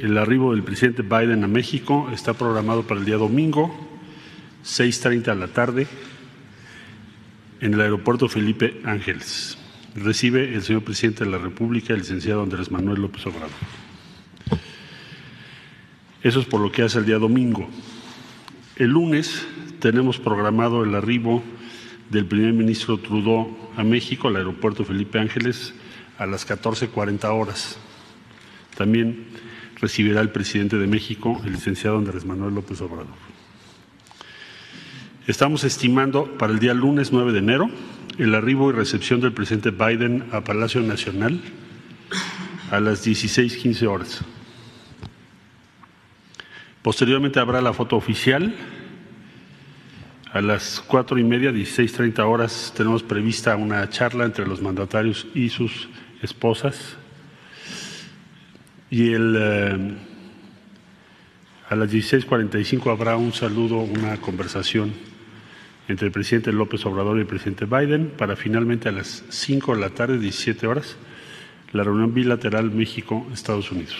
El arribo del presidente Biden a México está programado para el día domingo, 6.30 de la tarde, en el aeropuerto Felipe Ángeles. Recibe el señor presidente de la República, el licenciado Andrés Manuel López Obrador. Eso es por lo que hace el día domingo. El lunes tenemos programado el arribo del primer ministro Trudeau a México, al aeropuerto Felipe Ángeles, a las 14.40 horas. También recibirá el presidente de México, el licenciado Andrés Manuel López Obrador. Estamos estimando para el día lunes 9 de enero el arribo y recepción del presidente Biden a Palacio Nacional a las 16.15 horas. Posteriormente habrá la foto oficial. A las cuatro y media, 16.30 horas, tenemos prevista una charla entre los mandatarios y sus esposas. Y el, eh, a las 16.45 habrá un saludo, una conversación entre el presidente López Obrador y el presidente Biden para finalmente a las 5 de la tarde, 17 horas, la reunión bilateral México-Estados Unidos.